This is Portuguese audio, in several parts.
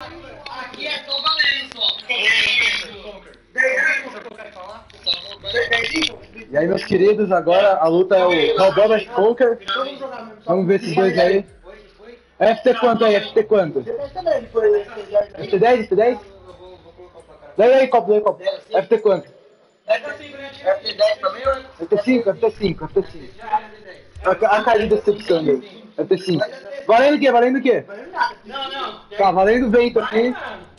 Aqui é só valendo só. E aí, meus queridos, agora a luta é o Hellboy vs Conker. Vamos ver esses dois aí. FT quanto aí? FT quanto? FT 10? FT 10? Daí aí, copo, daí, copo. FT quanto? FT10 também ou FT 5, FT 5, FT 5. A, a cara de decepção aí. FT 5. Valendo o quê? Valendo o quê? Não, não. Tá, valendo vento aqui.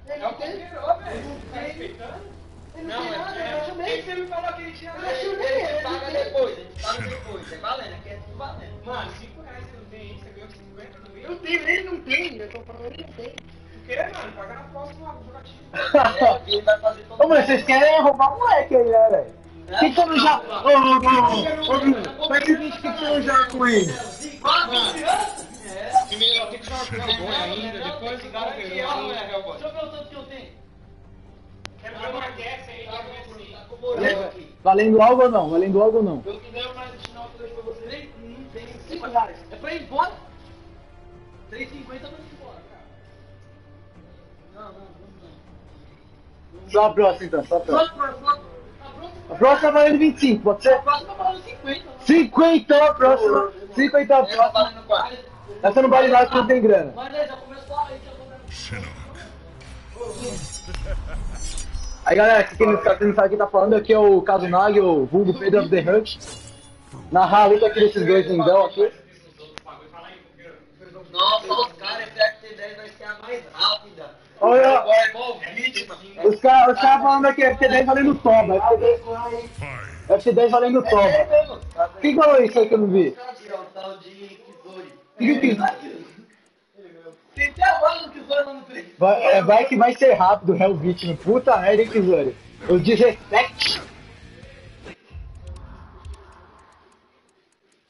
É o Conqueror, velho. Tá respeitando? Não, é que nem você me falou que ele tinha. Gente paga depois, gente paga depois. É valendo, aqui é tudo valendo. Mano, 5 reais você não tem você ganhou 50 também. Eu tenho, ele não tem, eu tô falando, ele não tem. Que, mano? Ele Ô, mas vocês querem roubar o moleque aí, né, velho? O que que você não já... Ô, ô, ô, ô, faz o seguinte, o que que não já com ele? Primeiro, tem que chamar o Hellboy ainda, depois o cara que é o Hellboy. Deixa eu ver o tanto que eu tenho. Quero ver uma guessa aí, tá assim. Valendo algo ou não? Valendo algo ou não? Eu que ganho mais de final pra você. Não tem 5 reais. É pra ir embora? 3,50 pra ir embora, cara. Não, não, não. Só a próxima, então, só a próxima. pra só. A próxima. A próxima tá valendo 25, pode ser? A próxima tá valendo 50. 50 a próxima. 50 a próxima. valendo 40. Essa não vale nada porque não tem grana. Mas aí galera, quem não sabe, quem não sabe quem tá falando aqui é o Kazunagi, o vulgo Pedro of the Hunt. Narrar a luta aqui desses dois lindão aqui. Nossa, os caras, essa FT10 vai ser a mais rápida. Olha. É. Os caras os cara falando aqui, FT10 valendo toba. FT10 valendo toba. Quem falou isso aí que eu não vi? É o tal de Kizori. Que que- Tem até agora no Kizori lá no trem. Vai, é, vai que vai ser rápido, Hell Vítima. Puta merda, hein, Kizori? O 17.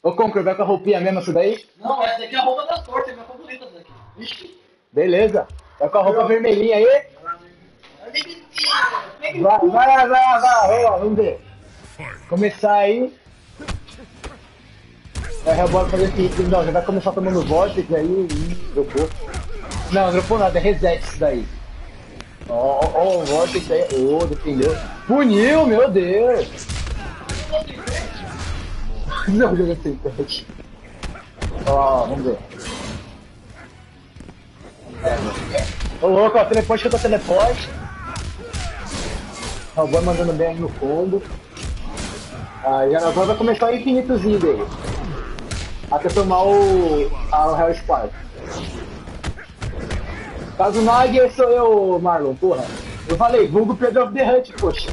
Ô, Conker, vai com a roupinha mesmo essa daí? Não, essa aqui é a roupa da sorte, é minha favorita essa daqui. Ixi. Beleza. Vai com a roupa vermelhinha aí. Vai, vai, vai, vai, vai, vamos ver. Começar aí. É, Hellboy fazer que não, já vai começar tomando Vortex aí. Ih, dropou. Não, dropou nada, é reset isso daí. Ó, ó, ó, o Vortex aí. Ô, defendeu. Puniu, meu Deus. Não, joga sem touch. Ó, vamos ver. Ô louco, ó, teleporte contra teleporte. Hellboy mandando bem aí no fundo. Aí agora vai começar o infinitozinho dele. Até tomar o. A, Hell Spark. Kazunagi, esse sou eu, Marlon, porra. Eu falei, vulgo Pedro of the Hunt, poxa.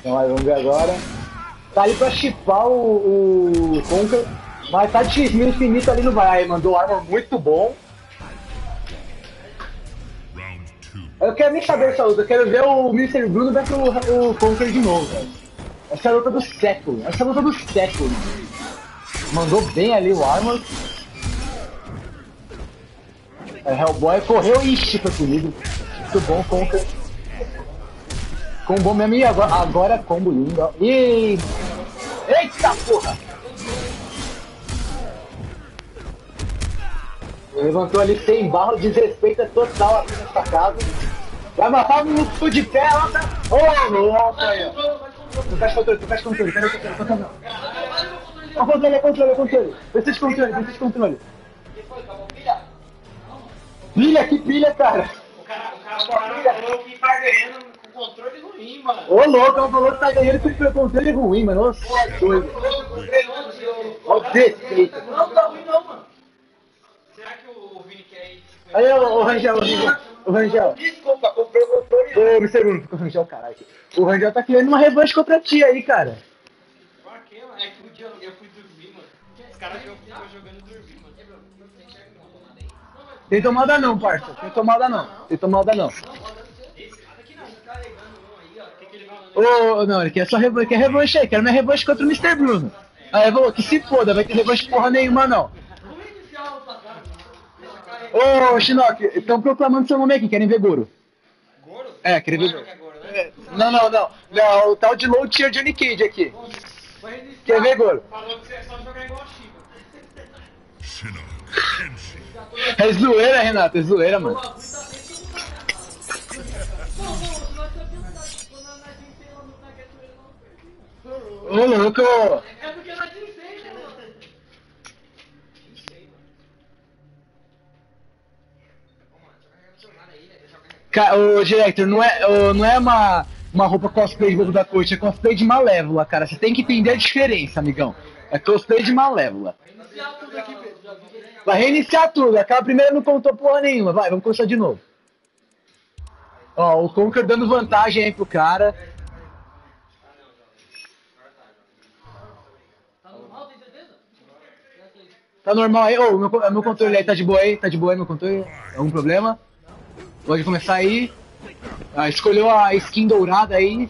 Então aí, vamos ver agora. Tá ali pra chipar o, o Conker, mas tá de X-Mil infinito ali no vai. Aí, mandou armor muito bom. Eu quero nem saber essa luta, eu quero ver o Mr. Bruno versus o, o Conker de novo, velho. Essa é a luta do século, essa é a luta do século. Mandou bem ali o Armor. É, Hellboy correu e foi comigo. Muito bom, Conker. Combo mesmo, e agora, agora combo lindo. E... Eita porra! Levantou ali sem barro, desrespeito é total aqui nessa casa. Vai matar um minuto de pé, ó. tá? Aí, ó. Tu faz controle, tu faz controle, cadê o controle? Controle. Ó, controle, controle, é controle. Precisa de controle, precisa de controle. Pilha, que pilha, cara. O cara, o cara, o cara falou que tá ganhando com controle ruim, mano. Ô, louco, ela falou que tá ganhando com o controle ruim, mano. Nossa, é doido. Ó, o defeito. Não, tá ruim não, mano. Será que o Vini quer ir? Aí, ô, Rangel, Rangel. Ô, Rangel. Desculpa, comprei o controle. Ô, Mr. Bruno, o Rangel, caralho. O Rangel tá querendo uma revanche contra ti aí, cara. Pra quê, mano? É que o dia eu fui dormir, mano. Os caras que fui jogando dormir, mano. Tem tomada não, parça. Tem tomada não. Tem tomada não. Cara aqui não, um. O que, que ele Ô, quer só revanche, quer revanche aí. Quero minha revanche contra o Mr. Bruno. Aí, vou, que se foda, vai ter revanche porra nenhuma, não. Ô, Shinnok, estão proclamando seu nome aqui, querem ver Goro. Goro? É, queria ver Goro. é Goro, né? É, Não, não, não. Não, o tal de low tier Johnny Cage aqui. Quer ver, Goro? Falou que você é só jogar igual a Shiba. É zoeira, Renato, é zoeira, mano. Ô, louco! É porque ela te enfeita, mano. Ca- Ô, Director, não é, ô, não é uma, uma roupa cosplay de bobo da corte, é cosplay de Malévola, cara. Você tem que entender a diferença, amigão. É cosplay de Malévola. Vai reiniciar tudo. Aquela primeira não contou porra nenhuma. Vai, vamos começar de novo. Ó, o Conker dando vantagem aí pro cara. Tá normal aí? Ô, meu, co- meu controle aí tá de boa aí? Tá de boa aí meu controle? Algum problema? Pode começar aí. Ah, escolheu a skin dourada aí.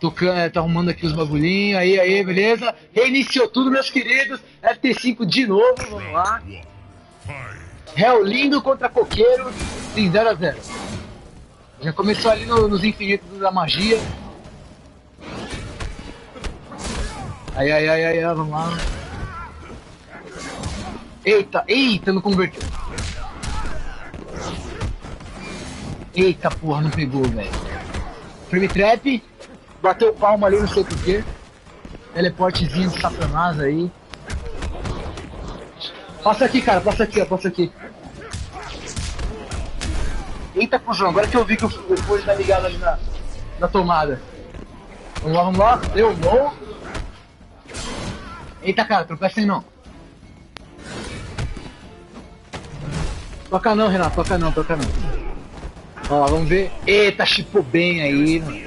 Tocando, tá arrumando aqui os bagulhinhos. Aí, aí, beleza? Reiniciou tudo, meus queridos. FT5 de novo, vamos lá. Réu lindo contra coqueiro em 0x0. Já começou ali no- nos infinitos da magia. Aí, aí, aí, aí, vamos lá. Eita, eita, não converteu. Eita porra, não pegou, velho. Frame trap, bateu palma ali, não sei porquê. Teleportezinho de satanás aí. Passa aqui, cara, passa aqui, ó, passa aqui. Eita, cuzão, agora que eu vi que o fogo tá ligado ali na, na tomada. Vamos lá, vamos lá. Deu bom. Eita, cara, tropeça aí não. Toca não, Renato, toca não, toca não. Ó, vamos ver. Eita, chipou bem aí.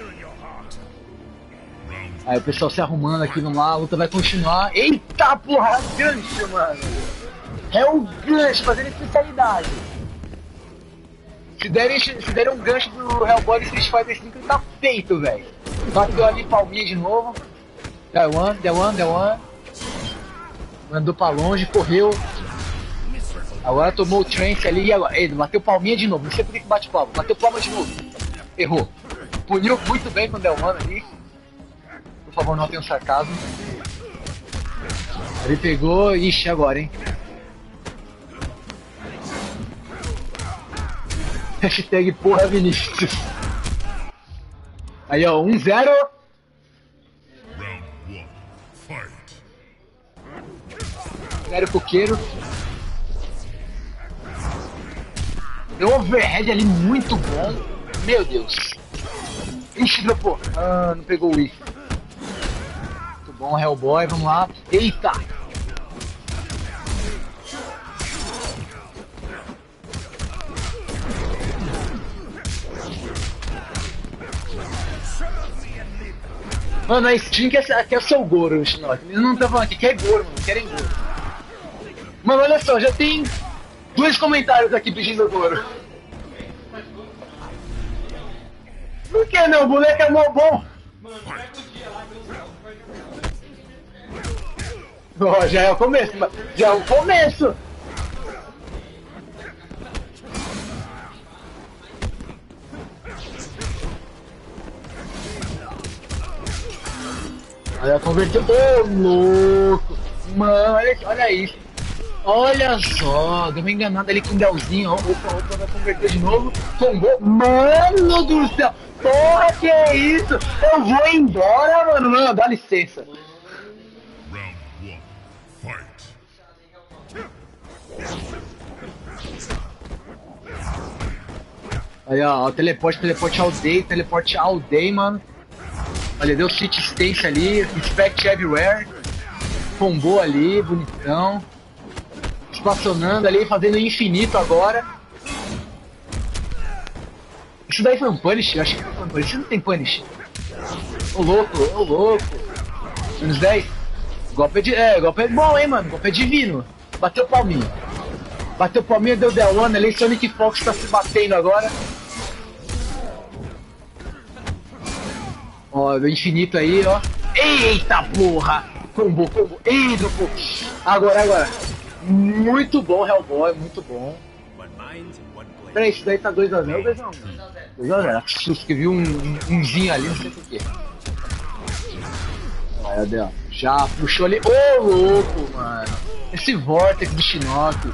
Aí o pessoal se arrumando aqui, vamos lá, a luta vai continuar. Eita, porra, gancho, mano. É o gancho, fazendo especialidade. Se derem, se derem um gancho do Hellboy Street Fighter 5, ele tá feito, velho. Bateu ali palminha de novo. The one, the one, the one. Mandou pra longe, correu. Agora tomou o trance ali e agora. Ele bateu palminha de novo. Não sei por que bate palma. Bateu palma de novo. Errou. Puniu muito bem com o Delmano ali. Por favor, não tenha um sarcasmo. Ele pegou. Ixi, agora, hein? Hashtag porra Vinícius. Aí, ó, 1-0. Round one. Fight. Zero coqueiro. Deu um overhead ali muito bom. Meu Deus. Ixi, dropou. Ah, não pegou o I. Muito bom, Hellboy, vamos lá. Eita! Mano, a Steam quer, quer ser o Goro, Shinoki. Eles não estão falando aqui, quer Goro, mano. Querem Goro. Mano, olha só, já tem dois comentários aqui pedindo Goro. Por que não? O boneco é mó bom. Ó, já é o começo, já é o começo. Olha, converteu. Ô, louco! Mano, olha, olha isso. Olha só, deu uma enganada ali com o Delzinho. Opa, opa, vai converter de novo. Tombou. Mano do céu! Porra, que é isso? Eu vou embora, mano. Não, dá licença. Aí, ó, teleporte, teleporte all day, teleporte all day, mano. Olha, deu city stance ali, inspect everywhere. Combou ali, bonitão. Espaçonando ali, fazendo infinito agora. Isso daí foi um punish? Acho que foi um punish. Isso não tem punish. Ô louco, ô louco. Menos 10. Golpe de. É, golpe é bom, hein, mano. Golpe é divino. Bateu palminho. Bateu palminha, deu Del One ali. Sonic Fox tá se batendo agora. Ó, do infinito aí, ó. Eita porra! Combo, combo. Eita, pô. Agora, agora. Muito bom, Hellboy, muito bom. Peraí, isso daí tá 2x0 ou 2x1? 2x0. Que que viu um, um, umzinho ali, não sei porquê. Aí, Adel, já puxou ali. Ô, louco, mano. Esse Vortex do Shinnok.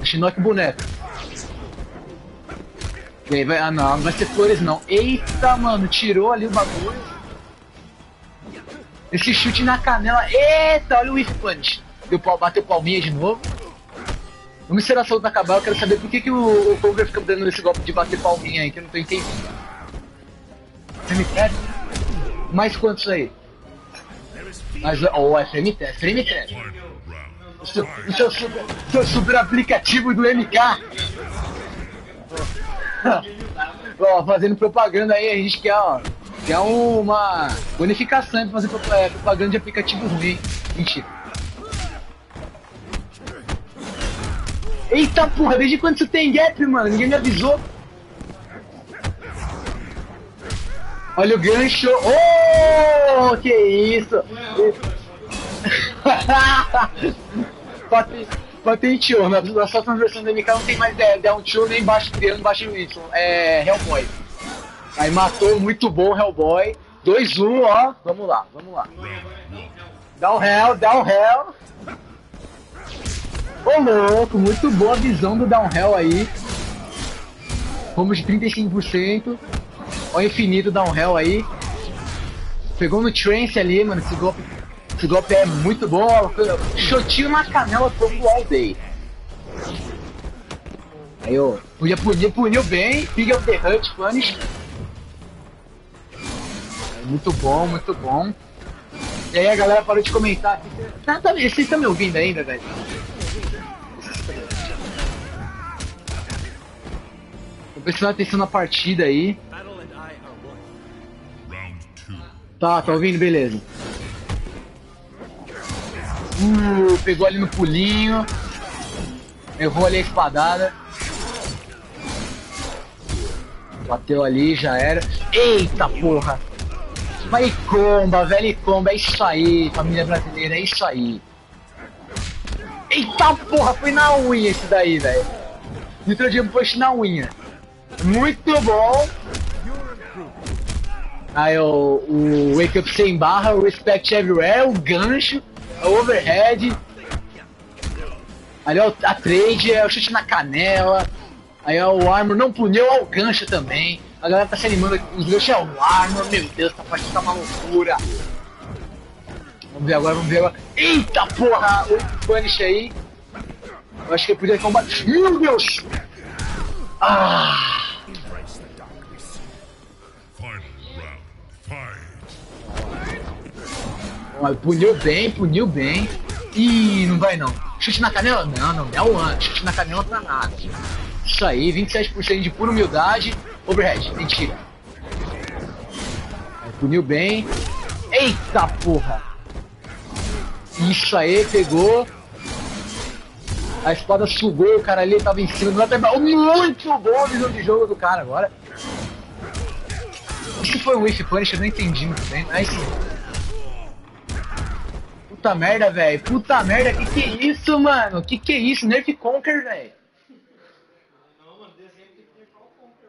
O Shinnok boneco. E aí vai, ah não, não vai ser flores não. Eita, mano, tirou ali o bagulho. Esse chute na canela. Eita, olha o Whiff Punch. Deu bateu palminha de novo. Vamos esperar essa luta acabar, eu quero saber por que, que o, o Koger fica dando esse golpe de bater palminha aí, que eu não tô entendendo. Cemitério? Mais quantos aí? Mas, oh, é cemitério, cemitério. Final round. O seu, o seu super, seu super aplicativo do MK. ó, fazendo propaganda aí, a gente quer, ó, quer uma bonificação pra fazer é, propaganda de aplicativo ruim. Mentira. Eita porra, desde quando isso tem gap, mano? Ninguém me avisou. Olha o gancho. Oh, que isso. Pate- Patenteou, na, na sua versão do MK não tem mais é, down 2 nem baixo triângulo, baixo Y. É Hellboy. Aí matou, muito bom Hellboy. 2-1, ó. Vamos lá, vamos lá. Down Hell, Down Hell. Ô louco, muito boa a visão do Down Hell aí. Fomos de 35%. Ó o infinito Down Hell aí. Pegou no trance ali, mano. Esse golpe, esse golpe é muito bom. Chotinho na canela como all day. Aí, ó. Podia punir, puniu bem. Pig of the Hut, punish. Muito bom, muito bom. E aí a galera parou de comentar aqui. Tá, vocês estão me ouvindo ainda, velho? Prestando atenção na partida aí. Tá, tá ouvindo? Beleza. Uh, pegou ali no pulinho. Errou ali a espadada. Bateu ali, já era. Eita porra! Vai comba, velho comba, é isso aí, família brasileira, é isso aí. Eita porra, foi na unha esse daí, velho. Nitro Jump Push na unha. Muito bom. Aí o, o Wake Up sem barra, o Respect Everywhere, o gancho, o overhead. Ali é a trade, é o chute na canela. Aí é o Armor não puniu, é o gancho também. A galera tá se animando aqui. Os ganchos é o Armor, meu Deus, tá fazendo uma loucura. Vamos ver agora, vamos ver agora. Eita porra, o Punish aí. Eu acho que ele podia combater. Meu Deus! Ah! Puniu bem, puniu bem. Ih, não vai não. Chute na canela? Não, não, é o ano. Chute na canela pra nada. Isso aí, 27% de pura humildade. Overhead, mentira. Aí, puniu bem. Eita porra! Isso aí, pegou. A espada sugou, o cara ali tava em cima do lateral. Muito bom a visão de jogo do cara agora. Se foi um Whiff Punish, eu não entendi muito bem, mas Puta merda, velho. Puta merda, que que é isso, mano? Que que é isso? Nerf Conquer, velho.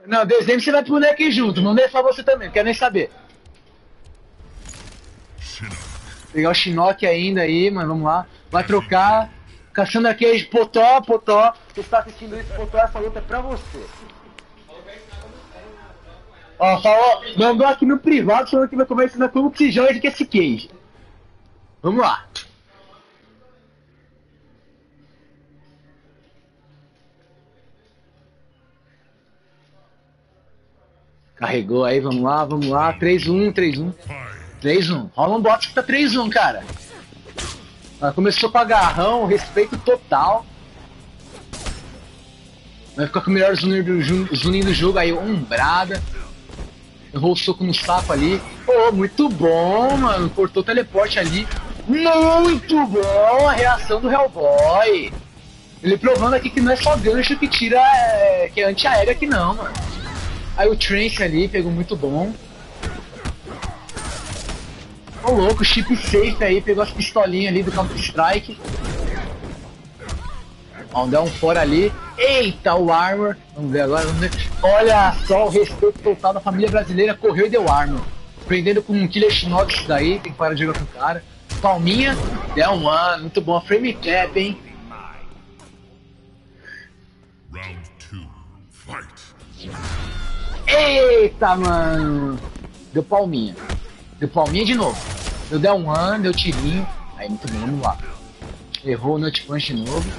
Não, dezembro você vai pro boneco junto, não deixa você também, não quero nem saber. Pegar o Shinnok ainda aí, mano, vamos lá. Vai trocar. Caçando Cage, Potó, Potó. Você tá assistindo isso, Potó, essa luta é pra você. Ó, falou, mandou aqui no privado falando que vai começar como que se de esse Cage. Vamos lá. Carregou aí, vamos lá, vamos lá. 3-1, 3-1. Fight. 3-1. Rola um box que tá 3-1, cara. Ela começou com agarrão, respeito total. Vai ficar com o melhor zuninho do, zuninho do jogo aí, umbrada. Errou o soco no saco ali. Pô, muito bom, mano. Cortou o teleporte ali. Muito bom a reação do Hellboy. Ele provando aqui que não é só gancho que tira, é, que é antiaérea aqui não, mano. Aí o Trance ali pegou muito bom. Ô louco, chip safe aí, pegou as pistolinhas ali do Counter Strike. Ó, deu um fora ali. Eita, o Armor. Vamos ver agora, vamos ver. Olha só o respeito total da família brasileira. Correu e deu Armor. Prendendo com um Killer Shinnok isso daí, tem que parar de jogar com o cara. Palminha. Deu um ano, muito bom. Frame cap, hein? Round two. Fight. Eita, mano. Deu palminha. Deu palminha de novo. Deu deu um ano, deu tirinho. Aí, muito bom, vamos lá. Errou o Nut Punch de novo.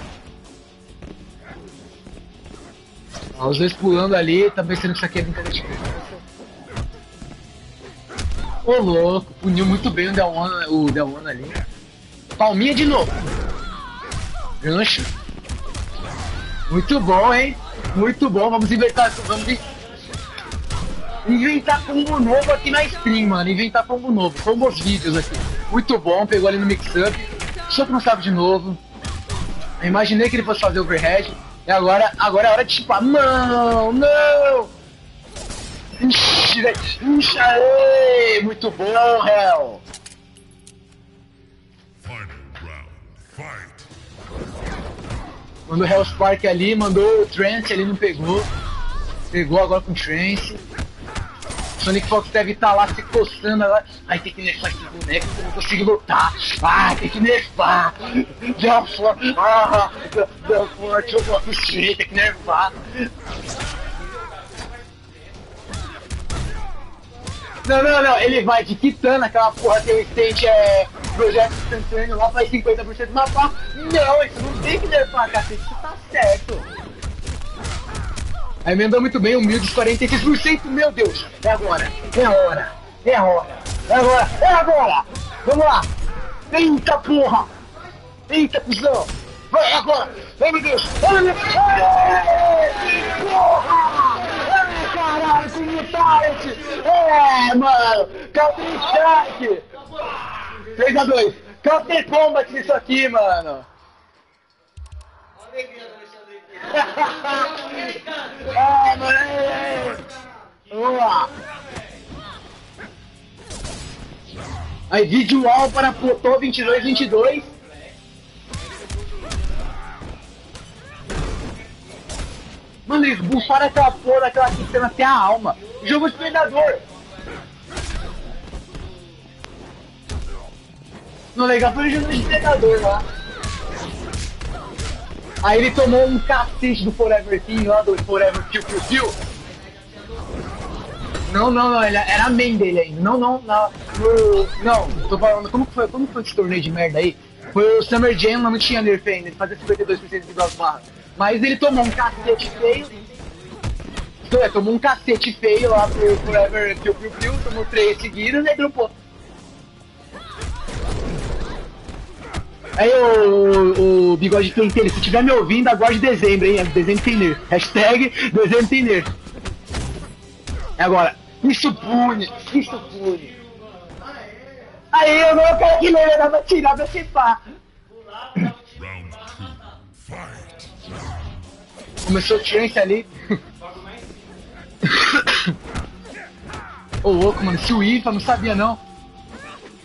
Ó, os dois pulando ali, tá pensando que isso aqui é brincadeira de criança. Ô louco, puniu muito bem o Del One, o Del One ali. Palminha de novo. Gancho. Muito bom, hein? Muito bom, vamos inventar, vamos in- inventar combo novo aqui na stream, mano. Inventar combo novo, combos vídeos aqui. Muito bom, pegou ali no mix-up. Só que não sabe de novo. Eu imaginei que ele fosse fazer overhead. E agora, agora é hora de chipar. Não, não! Ixi, velho. Ixi, aê! Muito bom. Fight. Mandou Hell Spark ali, mandou o Trance ali, não pegou. Pegou agora com o Trance. Sonic Fox deve estar lá se coçando agora. Ai, tem que nerfar esse boneco eu não consigo lutar. Ai, tem que nerfar. Deu forte. Ah, deu- forte. Eu gosto do tem que nerfar. Não, não, não, ele vai de Kitana, aquela porra que o state é projeto instantâneo lá, faz 50% do mapa. Não, isso não tem que nerfar, cacete, isso tá certo. Aí emendou muito bem, humildes 46%, meu Deus, é agora, é hora, é hora, é agora, é agora, vamos lá, eita porra, eita cuzão, vai agora, ai meu Deus, meu Deus, ai, porra, talent, é mano, Counter Strike, 3x2, Counter Combat nisso aqui mano. Ah, mano, ei, ei. Vamos lá. Aí, visual para Potô 2222. Eles bufaram aquela porra daquela sistema até a alma. Jogo de predador. Não, legal foi o jogo de predador lá. Aí ele tomou um cacete do Forever King lá, do Forever Kill Kill Kill. Não, não, não, ele era a main dele ainda. Não, não, não. No, não, tô falando, como foi, como foi esse torneio de merda aí? Foi o Summer Jam, não tinha nerf ainda, ele fazia 52% de duas barras. Mas ele tomou um cacete feio. É, tomou um cacete feio lá pro Forever Kill Kill Kill, tomou três seguidas e dropou. Aí o, o bigode penteiro, se tiver me ouvindo, agora de dezembro, hein? Dezembro tem nerf. Hashtag dezembro tem nerf. É agora. Isso pune, isso pune. Aí eu não quero que ele pra tirar pra chipar. Começou o trance ali. Ô louco, mano, se o IFA não sabia não.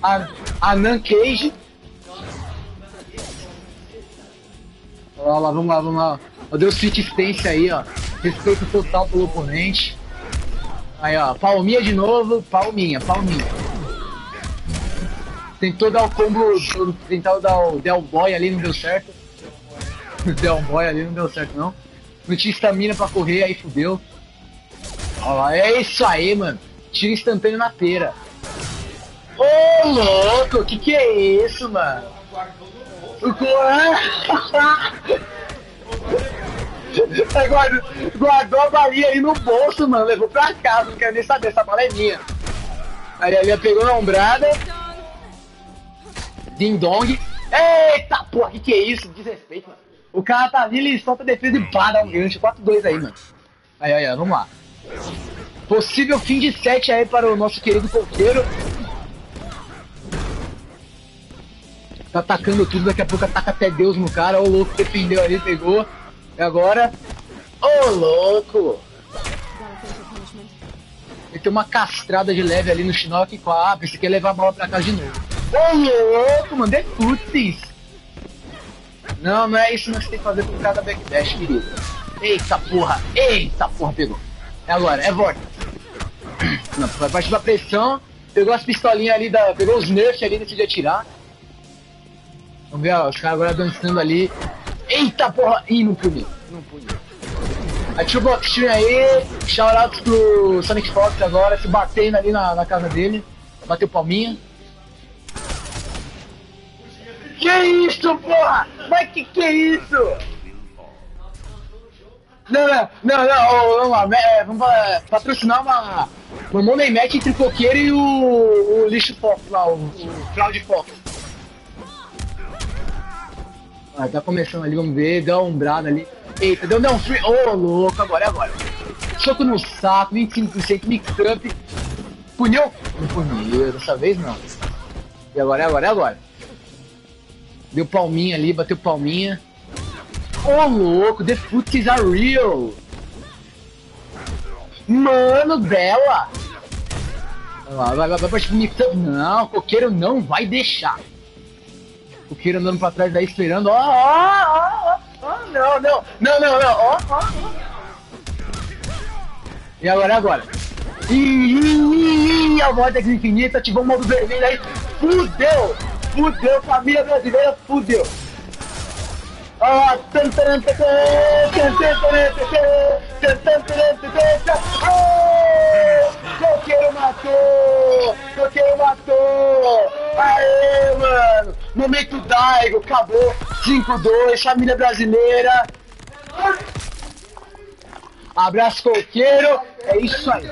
A, a Nan Cage. Olha lá, vamos lá, vamos lá. ó. Deu stance aí, ó. Respeito total pelo oponente. Aí, ó, palminha de novo, palminha, palminha. Tentou dar o combo, tentou dar o Del Boy ali, não deu certo. Del Boy ali não deu certo, não. Não tinha estamina pra correr, aí fudeu. Olha lá, é isso aí, mano. Tiro instantâneo na feira. Ô, louco, que que é isso, mano? O É, guardou, guardou a balinha aí no bolso, mano. Levou pra casa, não quero nem saber, essa bala é minha. Aí a minha pegou na ombrada. Ding dong. Eita porra, que que é isso? Desrespeito, mano. O cara tá ali, ele solta a defesa e pá, dá um gancho. 4-2 aí, mano. Aí, aí, aí, vamos lá. Possível fim de set aí para o nosso querido porteiro. Tá atacando tudo, daqui a pouco ataca até Deus no cara. O louco defendeu ali, pegou. E agora. Ô louco! Ele tem uma castrada de leve ali no Shinnok com a Ape, você quer levar a bola pra casa de novo. Ô louco, mano, é putz! Não, não é isso que você tem que fazer com cada backdash, querido. Eita porra, eita porra, pegou. É agora, é volta. Não, vai partir pra pressão, pegou as pistolinhas ali, da, pegou os nerfs ali antes de atirar. Vamos ver, ó, os caras agora dançando ali. Eita porra! Ih, não puni. Não puni. Ativa o Blockstream aí, shoutouts pro Sonic Fox agora, se batendo ali na, na casa dele. Bateu palminha. Que isso, porra? Mas que que é isso? Não, não, não, não, vamos lá, é, vamos é, patrocinar uma, uma money match entre o coqueiro e o, o lixo Fox lá, o, o. Ah, tá começando ali, vamos ver, deu uma umbrada ali. Eita, deu um free. Ô, oh, louco, agora é agora. Soco no saco, 25% mix-up. Puniu? Não puniu, dessa vez não. E agora é agora, é agora. Deu palminha ali, bateu palminha. Ô oh, louco, the footies are real! Mano dela! Vai, vai, vai, vai mix-up. Não, coqueiro não vai deixar. Coqueiro andando pra trás daí esperando. Ó, ó, ó, ó, não, não, não, não, não, ó, ó, E agora, agora? Ih, ih, ih, a Vortex Infinita ativou o modo vermelho aí. Fudeu! Fudeu, família brasileira, fudeu! Ah, Coqueiro matou! Coqueiro matou! Aê, mano! Momento Daigo, acabou! 5-2, família brasileira! Abraço, coqueiro! É isso aí!